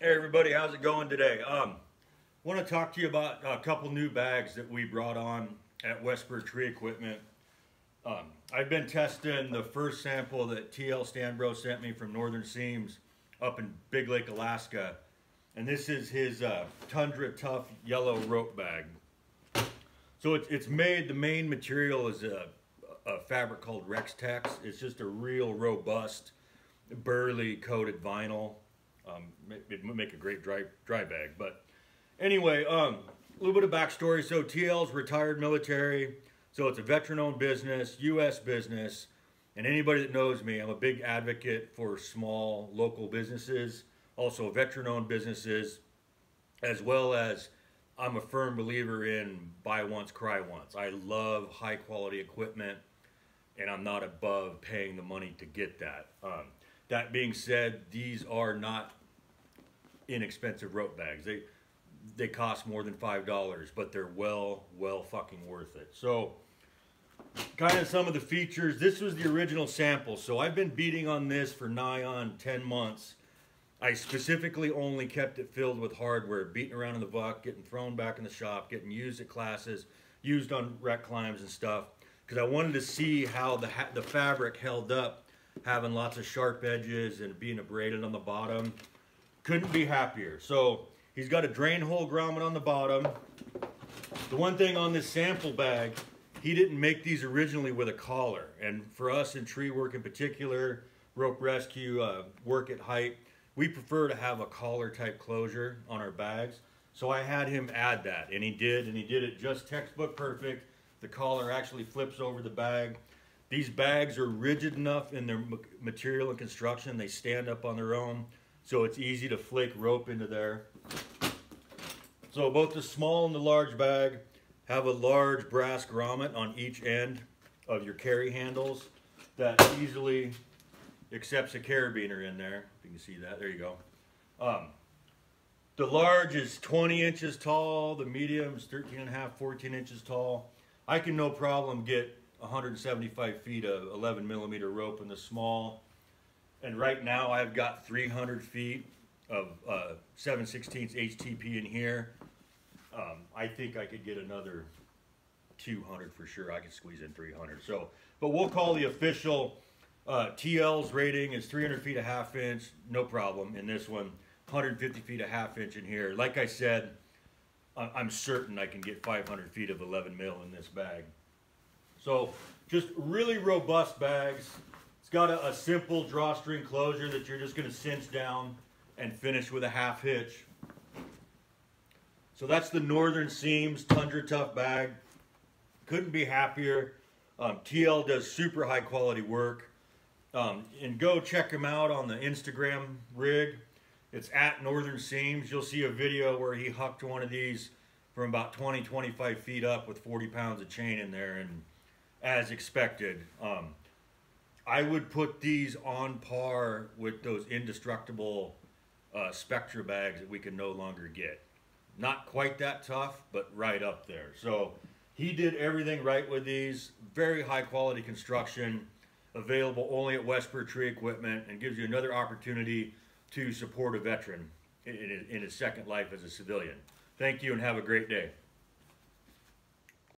Hey everybody, how's it going today? Um, want to talk to you about a couple new bags that we brought on at WesSpur Tree Equipment. Um, I've been testing the first sample that TL Stanbro sent me from Northern Seams up in Big Lake, Alaska. And this is his uh, Tundra Tuff yellow rope bag. So it's, it's made, the main material is a, a fabric called Rex-Tex. It's just a real robust, burly coated vinyl. Um, it would make a great dry, dry bag. But anyway, um, a little bit of backstory. So TL's retired military. So it's a veteran-owned business, U.S. business. And anybody that knows me, I'm a big advocate for small local businesses, also veteran-owned businesses, as well as I'm a firm believer in buy once, cry once. I love high quality equipment and I'm not above paying the money to get that. Um, that being said, these are not inexpensive rope bags. They they cost more than five dollars, but they're well, well fucking worth it. So, kind of some of the features. This was the original sample, so I've been beating on this for nigh on ten months. I specifically only kept it filled with hardware, beating around in the buck, getting thrown back in the shop, getting used at classes, used on rec climbs and stuff, because I wanted to see how the the fabric held up having lots of sharp edges and being abraded on the bottom. Couldn't be happier. So he's got a drain hole grommet on the bottom. The one thing on this sample bag, he didn't make these originally with a collar. And for us in tree work in particular, rope rescue, uh, work at height, we prefer to have a collar type closure on our bags. So I had him add that and he did, and he did it just textbook perfect. The collar actually flips over the bag. These bags are rigid enough in their material and construction. They stand up on their own, so it's easy to flake rope into there. So both the small and the large bag have a large brass grommet on each end of your carry handles that easily accepts a carabiner in there. If you can see that, there you go. Um, the large is 20 inches tall, the medium is 13 and a half, 14 inches tall. I can no problem get 175 feet of 11 millimeter rope in the small. And right now I've got 300 feet of uh, 7 16 HTP in here. Um, I think I could get another 200 for sure. I could squeeze in 300. So, but we'll call the official uh, TL's rating is 300 feet a half inch, no problem. In this one, 150 feet a half inch in here. Like I said, I'm certain I can get 500 feet of 11 mil in this bag. So just really robust bags. It's got a, a simple drawstring closure that you're just going to cinch down and finish with a half hitch. So that's the Northern Seams Tundra Tuff bag. Couldn't be happier. Um, TL does super high quality work. Um, and go check them out on the Instagram rig. It's at Northern Seams. You'll see a video where he hucked one of these from about 20, 25 feet up with 40 pounds of chain in there. And as expected. Um, I would put these on par with those indestructible uh, Spectra bags that we can no longer get. Not quite that tough, but right up there. So he did everything right with these. Very high quality construction, available only at WesSpur Tree Equipment, and gives you another opportunity to support a veteran in his second life as a civilian. Thank you and have a great day.